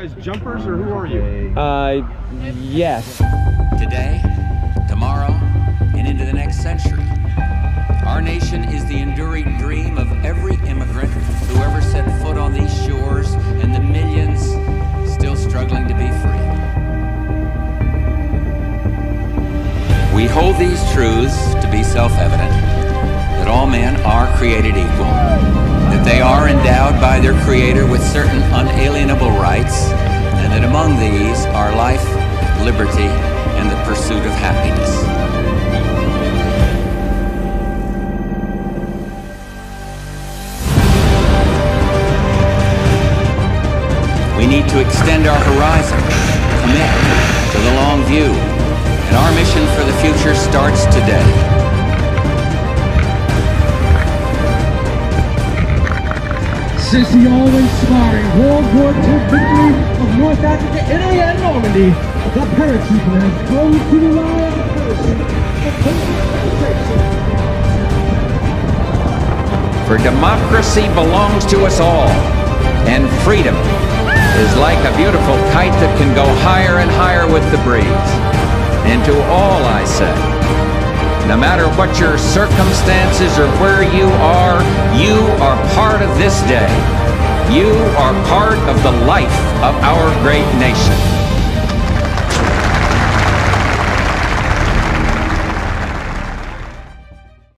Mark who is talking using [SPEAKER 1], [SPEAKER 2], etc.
[SPEAKER 1] guys jumpers or who are you?
[SPEAKER 2] Uh, yes.
[SPEAKER 3] Today, tomorrow, and into the next century. Our nation is the enduring dream of every immigrant who ever set foot on these shores and the millions still struggling to be free. We hold these truths to be self-evident, that all men are created equal, that they are endowed by their Creator with certain unalienable rights, and that among these are life, liberty, and the pursuit of happiness. We need to extend our horizon, commit to the long view, and our mission for the future starts today.
[SPEAKER 4] Since the all-inspiring World War II victory of North Africa, Italy, and Normandy, the paratrooper has come to rely on person
[SPEAKER 3] For democracy belongs to us all, and freedom is like a beautiful kite that can go higher and higher with the breeze. And to all I say, no matter what your circumstances or where you are, you are part of this day. You are part of the life of our great nation.